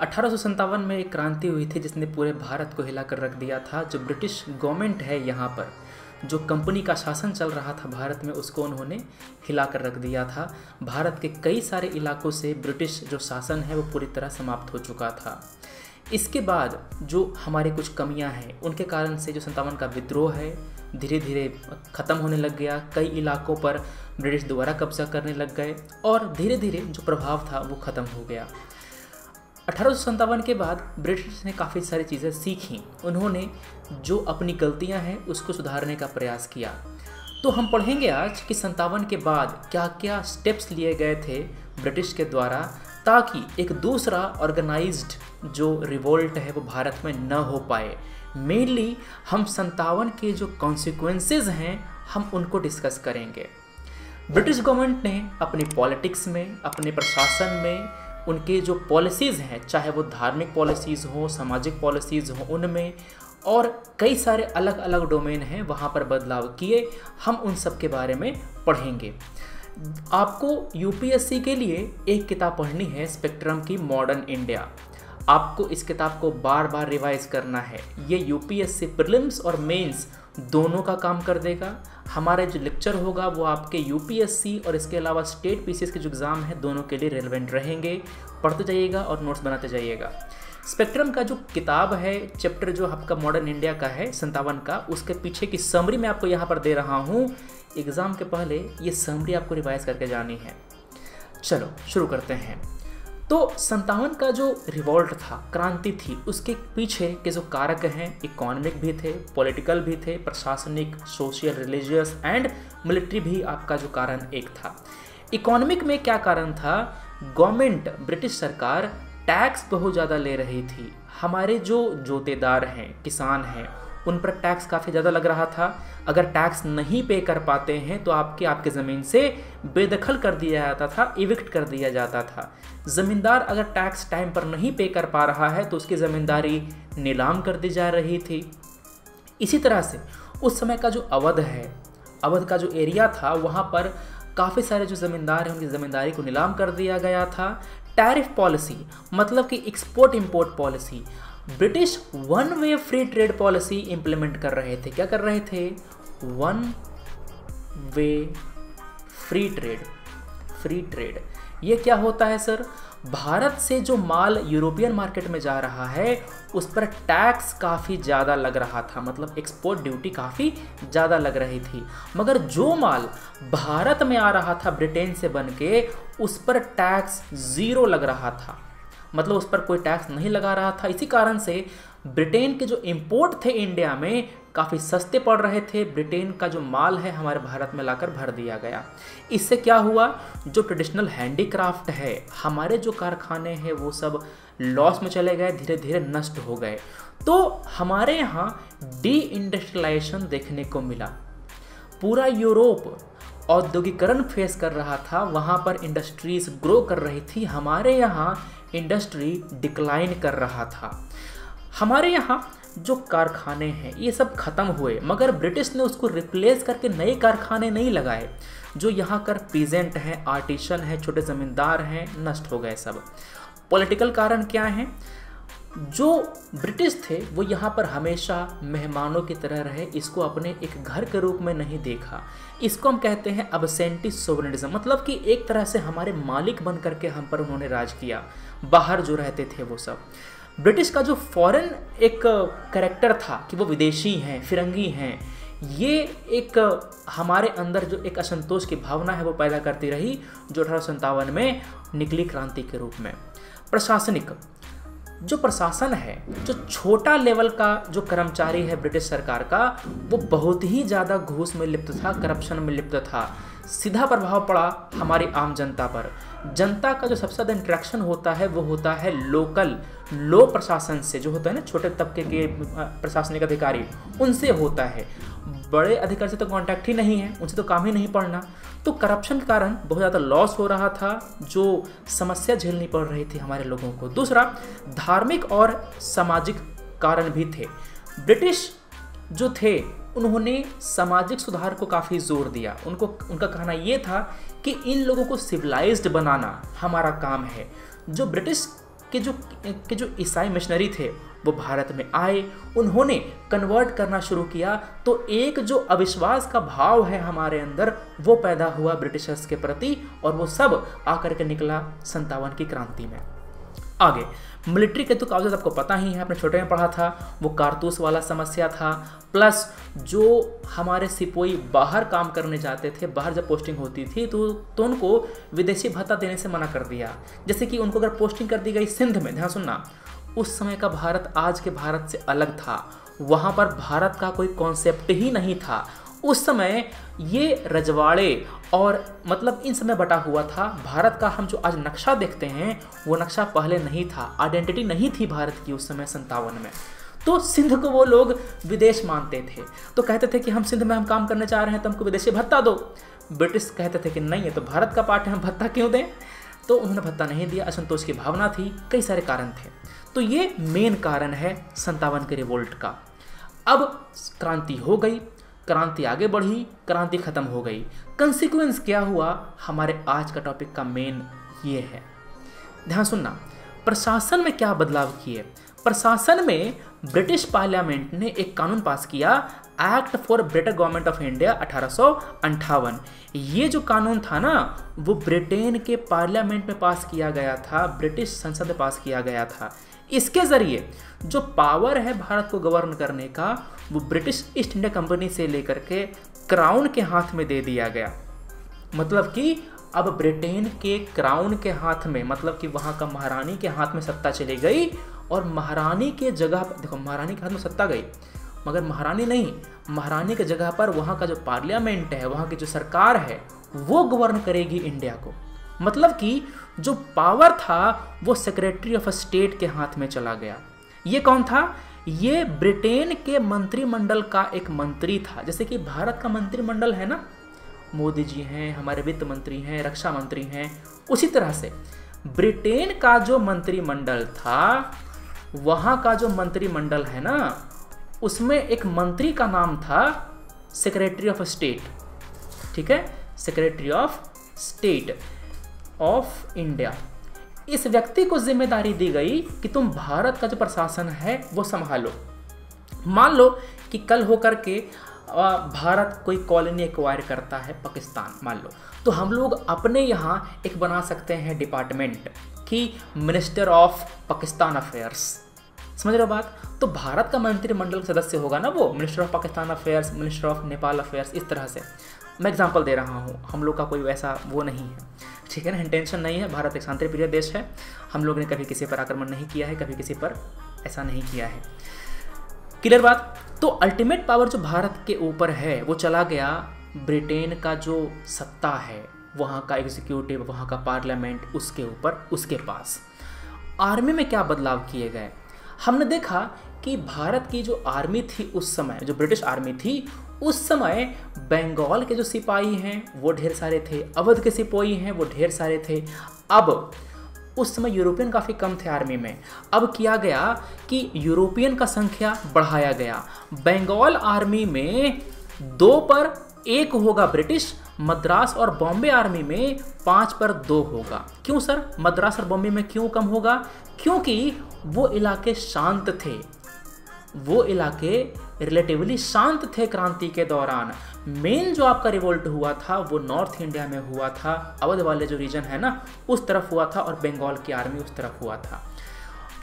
अठारह में एक क्रांति हुई थी जिसने पूरे भारत को हिला कर रख दिया था। जो ब्रिटिश गवर्नमेंट है यहाँ पर, जो कंपनी का शासन चल रहा था भारत में, उसको उन्होंने हिला कर रख दिया था। भारत के कई सारे इलाकों से ब्रिटिश जो शासन है, वो पूरी तरह समाप्त हो चुका था। इसके बाद जो हमारे कुछ कमियाँ हैं, उनके कारण से जो संतावन का विद्रोह है धीरे धीरे ख़त्म होने लग गया। कई इलाकों पर ब्रिटिश दोबारा कब्जा करने लग गए और धीरे धीरे जो प्रभाव था, वो ख़त्म हो गया। अठारह के बाद ब्रिटिश ने काफ़ी सारी चीज़ें सीखी। उन्होंने जो अपनी गलतियाँ हैं, उसको सुधारने का प्रयास किया। तो हम पढ़ेंगे आज कि संतावन के बाद क्या क्या स्टेप्स लिए गए थे ब्रिटिश के द्वारा ताकि एक दूसरा ऑर्गेनाइज्ड जो रिवोल्ट है, वो भारत में न हो पाए। मेनली हम संतावन के जो कॉन्सिक्वेंसेज हैं, हम उनको डिस्कस करेंगे। ब्रिटिश गवर्नमेंट ने अपनी पॉलिटिक्स में, अपने प्रशासन में उनके जो पॉलिसीज़ हैं, चाहे वो धार्मिक पॉलिसीज़ हों, सामाजिक पॉलिसीज़ हों, उनमें और कई सारे अलग अलग डोमेन हैं, वहाँ पर बदलाव किए, हम उन सब के बारे में पढ़ेंगे। आपको यूपीएससी के लिए एक किताब पढ़नी है स्पेक्ट्रम की मॉडर्न इंडिया आपको इस किताब को बार बार रिवाइज करना है। ये यूपीएससी प्रीलिम्स और मेंस दोनों का काम कर देगा। हमारे जो लेक्चर होगा वो आपके यूपीएससी और इसके अलावा स्टेट पीसीएस के जो एग्ज़ाम है, दोनों के लिए रेलिवेंट रहेंगे। पढ़ते जाइएगा और नोट्स बनाते जाइएगा। स्पेक्ट्रम का जो किताब है चैप्टर जो आपका मॉडर्न इंडिया का है संतावन का, उसके पीछे की समरी मैं आपको यहाँ पर दे रहा हूँ। एग्ज़ाम के पहले ये समरी आपको रिवाइज करके जानी है। चलो, शुरू करते हैं। तो संतावन का जो रिवॉल्ट था, क्रांति थी, उसके पीछे के जो कारक हैं इकोनॉमिक भी थे पॉलिटिकल भी थे, प्रशासनिक सोशल रिलीजियस एंड मिलिट्री भी आपका जो कारण एक था। इकोनॉमिक में क्या कारण था? गवर्नमेंट ब्रिटिश सरकार टैक्स बहुत ज़्यादा ले रही थी। हमारे जो जोतेदार हैं, किसान हैं उन पर टैक्स काफ़ी ज़्यादा लग रहा था। अगर टैक्स नहीं पे कर पाते हैं तो आपके आपके ज़मीन से बेदखल कर दिया जाता था इविक्ट कर दिया जाता था। ज़मींदार अगर टैक्स टाइम पर नहीं पे कर पा रहा है तो उसकी ज़मींदारी नीलाम कर दी जा रही थी। इसी तरह से उस समय का जो अवध है, अवध का जो एरिया था, वहाँ पर काफ़ी सारे जो ज़मींदार हैं, उनकी ज़मींदारी को नीलाम कर दिया गया था। टैरिफ पॉलिसी मतलब कि export import policy British one way free trade policy implement कर रहे थे। क्या कर रहे थे? One way free trade free trade ये क्या होता है सर भारत से जो माल यूरोपियन मार्केट में जा रहा है, उस पर टैक्स काफ़ी ज़्यादा लग रहा था। मतलब एक्सपोर्ट ड्यूटी काफ़ी ज़्यादा लग रही थी। मगर जो माल भारत में आ रहा था, ब्रिटेन से बन के उस पर टैक्स ज़ीरो लग रहा था। मतलब उस पर कोई टैक्स नहीं लगा रहा था। इसी कारण से ब्रिटेन के जो इम्पोर्ट थे इंडिया में, काफ़ी सस्ते पड़ रहे थे। ब्रिटेन का जो माल है, हमारे भारत में लाकर भर दिया गया। इससे क्या हुआ? जो ट्रेडिशनल हैंडीक्राफ्ट है, हमारे जो कारखाने हैं, वो सब लॉस में चले गए धीरे धीरे नष्ट हो गए। तो हमारे यहाँ डी इंडस्ट्रियलाइजेशन देखने को मिला। पूरा यूरोप औद्योगिकरण फेस कर रहा था, वहाँ पर इंडस्ट्रीज़ ग्रो कर रही थी, हमारे यहाँ इंडस्ट्री डिक्लाइन कर रहा था। हमारे यहाँ जो कारखाने हैं, ये सब ख़त्म हुए, मगर ब्रिटिश ने उसको रिप्लेस करके नए कारखाने नहीं लगाए, जो यहाँ कर पीजेंट हैं आर्टिशन हैं, छोटे ज़मींदार हैं, नष्ट हो गए सब। पॉलिटिकल कारण क्या हैं? जो ब्रिटिश थे, वो यहाँ पर हमेशा मेहमानों की तरह रहे, इसको अपने एक घर के रूप में नहीं देखा। इसको हम कहते हैं अबसेंटी सोवनिज्म मतलब कि एक तरह से हमारे मालिक बन करके हम पर उन्होंने राज किया। बाहर जो रहते थे, वो सब। ब्रिटिश का जो फॉरेन एक करेक्टर था कि वो विदेशी हैं, फिरंगी हैं, ये एक हमारे अंदर जो एक असंतोष की भावना है, वो पैदा करती रही, जो अठारह में निकली क्रांति के रूप में। प्रशासनिक जो प्रशासन है, जो छोटा लेवल का जो कर्मचारी है ब्रिटिश सरकार का, वो बहुत ही ज़्यादा घूस में लिप्त था, करप्शन में लिप्त था। सीधा प्रभाव पड़ा हमारी आम जनता पर। जनता का जो सबसे ज़्यादा इंट्रैक्शन होता है, वो होता है लोकल लो प्रशासन से, जो होता है ना, छोटे तबके के प्रशासनिक अधिकारी, उनसे होता है। बड़े अधिकारी से तो कांटेक्ट ही नहीं है, उनसे तो काम ही नहीं पड़ना तो करप्शन के कारण बहुत ज़्यादा लॉस हो रहा था, जो समस्या झेलनी पड़ रही थी हमारे लोगों को। दूसरा, धार्मिक और सामाजिक कारण भी थे। ब्रिटिश जो थे, उन्होंने सामाजिक सुधार को काफ़ी ज़ोर दिया। उनको, उनका कहना ये था कि इन लोगों को सिविलाइज्ड बनाना हमारा काम है। जो ब्रिटिश के जो के जो ईसाई मिशनरी थे वो भारत में आए, उन्होंने कन्वर्ट करना शुरू किया तो एक जो अविश्वास का भाव है हमारे अंदर, वो पैदा हुआ ब्रिटिशर्स के प्रति और वो सब आकर के निकला संतावन की क्रांति में। आगे, मिलिट्री के तो कागजात आपको पता ही है, आपने छोटे में पढ़ा था, वो कारतूस वाला समस्या था प्लस जो हमारे सिपोई बाहर काम करने जाते थे, बाहर जब पोस्टिंग होती थी तो तो उनको विदेशी भत्ता देने से मना कर दिया। जैसे कि उनको अगर पोस्टिंग कर दी गई सिंध में, ध्यान सुनना उस समय का भारत आज के भारत से अलग था। वहाँ पर भारत का कोई कॉन्सेप्ट ही नहीं था। उस समय ये रजवाड़े और मतलब इन समय बटा हुआ था। भारत का हम जो आज नक्शा देखते हैं, वो नक्शा पहले नहीं था। आइडेंटिटी नहीं थी भारत की उस समय संतावन में। तो सिंध को वो लोग विदेश मानते थे। तो कहते थे कि हम सिंध में हम काम करने जा रहे हैं तो हमको विदेशी भत्ता दो। ब्रिटिश कहते थे कि नहीं है तो भारत का पार्ट है, हम भत्ता क्यों दें? तो उन्होंने भत्ता नहीं दिया, असंतोष की भावना थी, कई सारे कारण थे। तो ये मेन कारण है संतावन के रिवोल्ट का। अब क्रांति हो गई, क्रांति आगे बढ़ी, क्रांति खत्म हो गई। कंसिक्वेंस क्या हुआ? हमारे आज का टॉपिक का मेन ये है। ध्यान सुनना, प्रशासन में क्या बदलाव किए? प्रशासन में ब्रिटिश पार्लियामेंट ने एक कानून पास किया act for British government of India अठारह ये जो कानून था ना, वो ब्रिटेन के पार्लियामेंट में पास किया गया था, ब्रिटिश संसद में पास किया गया था। इसके ज़रिए जो पावर है भारत को गवर्न करने का, वो ब्रिटिश ईस्ट इंडिया कंपनी से लेकर के क्राउन के हाथ में दे दिया गया। मतलब कि अब ब्रिटेन के क्राउन के हाथ में मतलब कि वहाँ का महारानी के हाथ में सत्ता चली गई और महारानी के जगह, देखो महारानी के हाथ में सत्ता गई। मगर महारानी नहीं, महारानी के जगह पर वहाँ का जो पार्लियामेंट है, वहाँ की जो सरकार है, वो गवर्न करेगी इंडिया को। मतलब कि जो पावर था, वो सेक्रेटरी ऑफ़ स्टेट के हाथ में चला गया। ये कौन था? ये ब्रिटेन के मंत्रिमंडल का एक मंत्री था। जैसे कि भारत का मंत्रिमंडल है ना? मोदी जी हैं, हमारे वित्त मंत्री हैं, रक्षा मंत्री हैं, उसी तरह से। ब्रिटेन का जो मंत्रिमंडल था, वहाँ का जो मंत्रिमंडल है ना उसमें एक मंत्री का नाम था सेक्रेटरी ऑफ़ स्टेट ठीक है? Secretary of state of India इस व्यक्ति को ज़िम्मेदारी दी गई कि तुम भारत का जो प्रशासन है, वो संभालो। मान लो कि कल होकर के भारत कोई कॉलोनी एक्वायर करता है पाकिस्तान, मान लो। तो हम लोग अपने यहाँ एक बना सकते हैं डिपार्टमेंट कि मिनिस्टर ऑफ़ पाकिस्तान अफेयर्स समझ रहे हो बात? तो भारत का मंत्रिमंडल सदस्य होगा ना वो? Minister of Pakistan affairs minister of Nepal affairs इस तरह से। मैं एग्ज़ाम्पल दे रहा हूँ। हम लोग का कोई वैसा वो नहीं है। ठीक है ना? इंटेंशन नहीं है। भारत एक शांति प्रिय देश है। हम लोग ने कभी किसी पर आक्रमण नहीं किया है। कभी किसी पर ऐसा नहीं किया है। क्लियर बात? तो अल्टीमेट पावर जो भारत के ऊपर है, वो चला गया ब्रिटेन का जो सत्ता है, वहाँ का एग्जीक्यूटिव वहाँ का पार्लियामेंट उसके ऊपर, उसके पास। आर्मी में क्या बदलाव किए गए? हमने देखा कि भारत की जो आर्मी थी उस समय, जो ब्रिटिश आर्मी थी, उस समय बंगाल के जो सिपाही हैं, वो ढेर सारे थे। अवध के सिपाही हैं, वो ढेर सारे थे। अब उस समय यूरोपियन काफ़ी कम थे आर्मी में। अब किया गया कि यूरोपियन का संख्या बढ़ाया गया। बंगाल आर्मी में दो पर एक होगा ब्रिटिश मद्रास और बॉम्बे आर्मी में पाँच पर दो होगा। क्यों सर? मद्रास और बॉम्बे में क्यों कम होगा? क्योंकि वो इलाके शांत थे। वो इलाके रिलेटिवली शांत थे क्रांति के दौरान। मेन जो आपका रिवोल्ट हुआ था, वो नॉर्थ इंडिया में हुआ था। अवध वाले जो रीजन है ना, उस तरफ़ हुआ था और बंगाल की आर्मी उस तरफ़ हुआ था।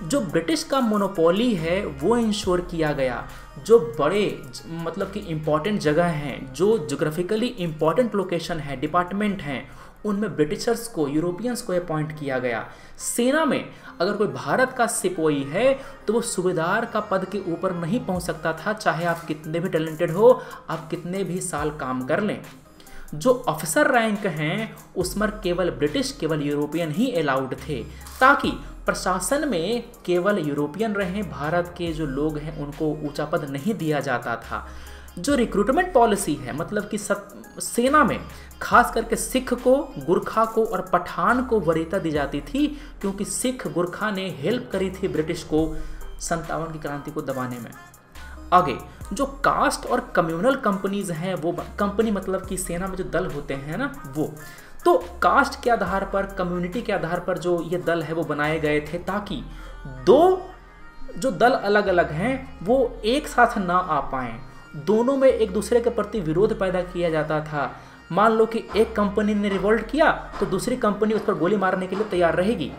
जो ब्रिटिश का मोनोपोली है, वो इंश्योर किया गया। जो बड़े मतलब कि इंपॉर्टेंट जगह हैं, जो जोग्राफिकली इंपॉर्टेंट लोकेशन है डिपार्टमेंट हैं, उनमें ब्रिटिशर्स को यूरोपियंस को अपॉइंट किया गया। सेना में अगर कोई भारत का सिपोई है तो वो सूबेदार का पद के ऊपर नहीं पहुँच सकता था, चाहे आप कितने भी टैलेंटेड हो, आप कितने भी साल काम कर लें। जो ऑफिसर रैंक हैं उसमें केवल ब्रिटिश केवल यूरोपियन ही अलाउड थे ताकि प्रशासन में केवल यूरोपियन रहें भारत के जो लोग हैं उनको ऊँचा पद नहीं दिया जाता था। जो रिक्रूटमेंट पॉलिसी है मतलब कि सत, सेना में खास करके सिख को गुरखा को और पठान को वरीयता दी जाती थी क्योंकि सिख गुरखा ने हेल्प करी थी ब्रिटिश को संतावन की क्रांति को दबाने में। आगे, जो कास्ट और कम्युनल कंपनीज़ हैं, वो कंपनी मतलब कि सेना में जो दल होते हैं ना, वो। तो कास्ट के आधार पर कम्युनिटी के आधार पर जो ये दल है, वो बनाए गए थे ताकि दो, जो दल अलग अलग हैं, वो एक साथ ना आ पाए। दोनों में एक दूसरे के प्रति विरोध पैदा किया जाता था। मान लो कि एक कंपनी ने रिवोल्ट किया तो दूसरी कंपनी उस पर गोली मारने के लिए तैयार रहेगी।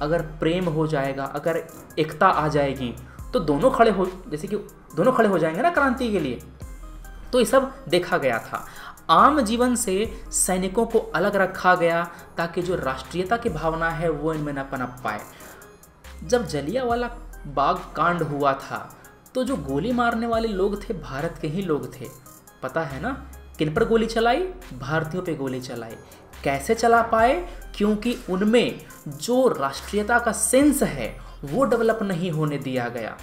अगर प्रेम हो जाएगा, अगर एकता आ जाएगी तो दोनों खड़े हो, जैसे कि दोनों खड़े हो जाएँगे ना क्रांति के लिए। तो ये सब देखा गया था। आम जीवन से सैनिकों को अलग रखा गया ताकि जो राष्ट्रीयता की भावना है, वो इनमें न पनप पाए। जब जलिया वाला बाग कांड हुआ था तो जो गोली मारने वाले लोग थे, भारत के ही लोग थे। पता है ना? किन पर गोली चलाई? भारतीयों पे गोली चलाई। कैसे चला पाए? क्योंकि उनमें जो राष्ट्रीयता का सेंस है वो डेवलप नहीं होने दिया गया।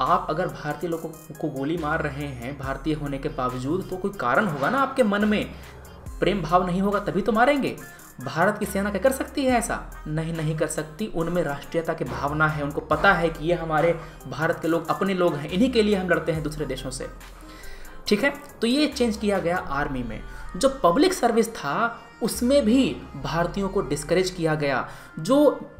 आप अगर भारतीय लोगों को गोली मार रहे हैं भारतीय होने के बावजूद तो कोई कारण होगा ना आपके मन में? प्रेम भाव नहीं होगा तभी तो मारेंगे। भारत की सेना क्या कर सकती है ऐसा? नहीं नहीं कर सकती। उनमें राष्ट्रीयता की भावना है, उनको पता है कि ये हमारे भारत के लोग अपने लोग हैं, इन्हीं के लिए हम लड़ते हैं दूसरे देशों से। ठीक है? तो ये चेंज किया गया आर्मी में। जो पब्लिक सर्विस था, उसमें भी भारतीयों को डिस्करेज किया गया। जो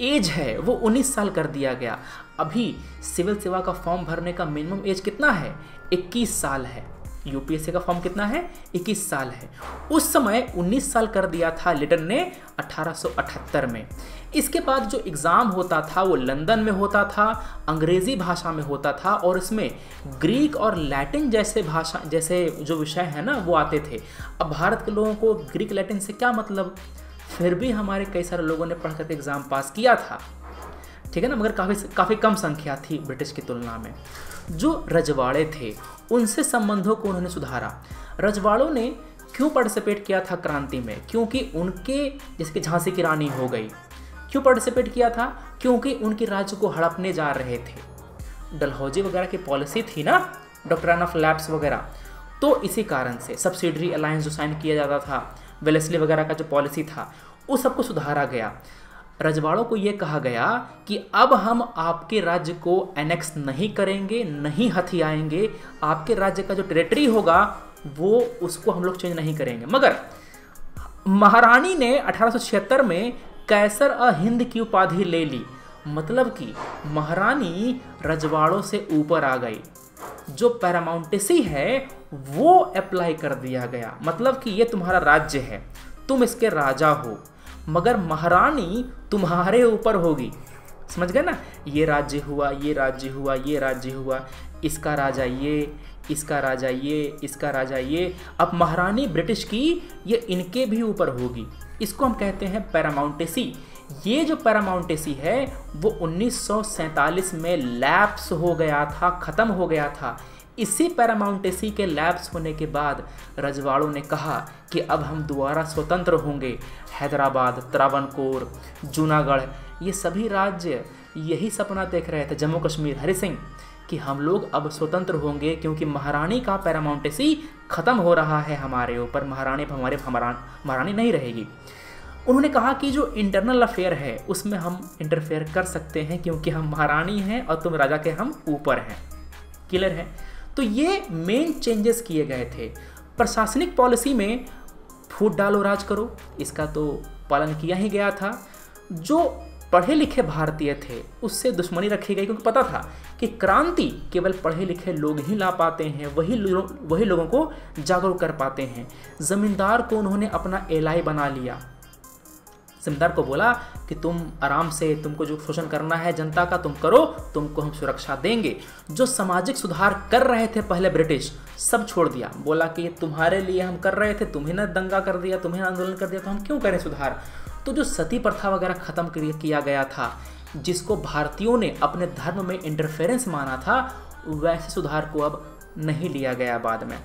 एज है, वो 19 साल कर दिया गया। अभी सिविल सेवा का फॉर्म भरने का मिनिमम एज कितना है? 21 साल है। यूपीएससी का फॉर्म कितना है? 21 साल है। उस समय 19 साल कर दिया था लिटन ने 1878 में। इसके बाद जो एग्ज़ाम होता था, वो लंदन में होता था, अंग्रेज़ी भाषा में होता था और इसमें ग्रीक और लैटिन जैसे भाषा, जैसे जो विषय है ना, वो आते थे। अब भारत के लोगों को ग्रीक लैटिन से क्या मतलब? फिर भी हमारे कई सारे लोगों ने पढ़ कर एग्ज़ाम पास किया था। ठीक है ना? मगर काफ़ी काफ़ी कम संख्या थी ब्रिटिश की तुलना में। जो रजवाड़े थे, उनसे संबंधों को उन्होंने सुधारा। रजवाड़ों ने क्यों पार्टिसिपेट किया था क्रांति में? क्योंकि उनके, जैसे कि झांसी की रानी हो गई, क्यों पार्टिसिपेट किया था? क्योंकि उनके राज्य को हड़पने जा रहे थे। डलहौजी वगैरह की पॉलिसी थी ना? डॉक्टर ऑफ़ लैब्स वगैरह। तो इसी कारण से सब्सिडरी अलायंस जो साइन किया जाता था वेलेसली वगैरह का जो पॉलिसी था उस सबको सुधारा गया। रजवाड़ों को ये कहा गया कि अब हम आपके राज्य को एनेक्स नहीं करेंगे, नहीं हथियाएँगे आपके राज्य का जो टेरिटरी होगा, वो उसको हम लोग चेंज नहीं करेंगे। मगर, महारानी ने अठारह सौ छिहत्तर में कैसर अ हिंद की उपाधि ले ली। मतलब कि महारानी रजवाड़ों से ऊपर आ गई। जो पैरामाउंटेसी है, वो अप्लाई कर दिया गया। मतलब कि ये तुम्हारा राज्य है। तुम इसके राजा हो। मगर महारानी तुम्हारे ऊपर होगी। समझ गए ना? ये राज्य हुआ, ये राज्य हुआ, ये राज्य हुआ। इसका राजा ये, इसका राजा ये, इसका राजा ये। अब महारानी ब्रिटिश की ये इनके भी ऊपर होगी। इसको हम कहते हैं पैरामाउंटेसी ये जो पैरामाउंटेसी है, वो 1947 में लैप्स हो गया था, ख़त्म हो गया था। इसी पैरामाउंटेसी के लैब्स होने के बाद रजवाड़ों ने कहा कि अब हम दोबारा स्वतंत्र होंगे। हैदराबाद, त्रावणकोर, जूनागढ़, ये सभी राज्य यही सपना देख रहे थे, जम्मू कश्मीर, हरि सिंह, कि हम लोग अब स्वतंत्र होंगे क्योंकि महारानी का पैरामाउंटेसी ख़त्म हो रहा है हमारे ऊपर। महारानी हमारे, महारानी नहीं रहेगी। उन्होंने कहा कि जो इंटरनल अफेयर है उसमें हम इंटरफेयर कर सकते हैं क्योंकि हम महारानी हैं और तुम राजा के हम ऊपर हैं। क्लियर है? तो ये मेन चेंजेस किए गए थे। प्रशासनिक पॉलिसी में फूट डालो राज करो। इसका तो पालन किया ही गया था। जो पढ़े लिखे भारतीय थे उससे दुश्मनी रखी गई क्योंकि पता था कि क्रांति केवल पढ़े लिखे लोग ही ला पाते हैं वही लो, वही लोगों को जागरूक कर पाते हैं। ज़मींदार को उन्होंने अपना एलाई बना लिया। जमींदार को बोला कि तुम आराम से तुमको जो शोषण करना है जनता का, तुम करो, तुमको हम सुरक्षा देंगे। जो सामाजिक सुधार कर रहे थे पहले ब्रिटिश, सब छोड़ दिया। बोला कि तुम्हारे लिए हम कर रहे थे, तुम्हें ना दंगा कर दिया, तुम्हें आंदोलन कर दिया तो हम क्यों करें सुधार? तो जो सती प्रथा वगैरह ख़त्म किया गया था, जिसको भारतीयों ने अपने धर्म में इंटरफेरेंस माना था, वैसे सुधार को अब नहीं लिया गया बाद में।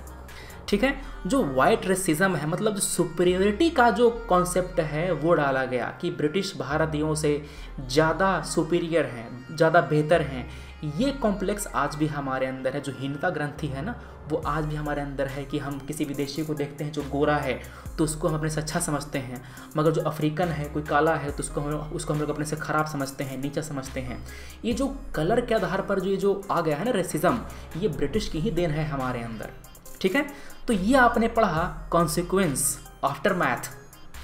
ठीक है? जो वाइट रेसिज्म है मतलब जो सुपरियोरिटी का जो कॉन्सेप्ट है, वो डाला गया कि ब्रिटिश भारतीयों से ज़्यादा सुपीरियर हैं, ज़्यादा बेहतर हैं। ये कॉम्प्लेक्स आज भी हमारे अंदर है, जो हीनता ग्रंथि है ना, वो आज भी हमारे अंदर है कि हम किसी विदेशी को देखते हैं जो गोरा है तो उसको हम अपने से अच्छा समझते हैं। मगर जो अफ्रीकन है, कोई काला है तो उसको हम उसको हम लोग अपने से ख़राब समझते हैं, नीचा समझते हैं। ये जो कलर के आधार पर जो ये जो आ गया है ना रेसिज्म ये ब्रिटिश की ही देन है हमारे अंदर। ठीक है? तो ये आपने पढ़ा कॉन्सिक्वेंस आफ्टर मैथ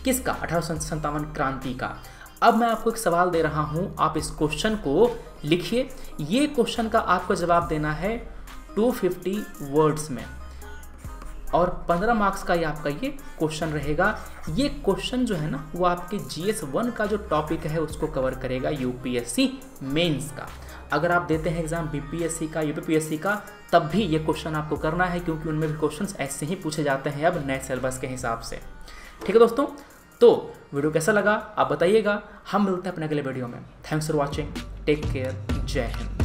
किसका? अठारह क्रांति का। अब मैं आपको एक सवाल दे रहा हूँ, आप इस क्वेश्चन को लिखिए। ये क्वेश्चन का आपको जवाब देना है 250 वर्ड्स में। और 15 मार्क्स का ये आपका ये क्वेश्चन रहेगा। ये क्वेश्चन जो है ना, वो आपके जी एस वन का जो टॉपिक है, उसको कवर करेगा यू यूपीएससी मेंस का। अगर आप देते हैं एग्ज़ाम बीपीएससी का यूपीपीएससी का, तब भी ये क्वेश्चन आपको करना है, क्योंकि उनमें भी क्वेश्चन ऐसे ही पूछे जाते हैं अब नए सिलेबस के हिसाब से। ठीक है दोस्तों? तो वीडियो कैसा लगा, आप बताइएगा। हम मिलते हैं अपने अगले वीडियो में। Thanks for watching take care जय हिंद।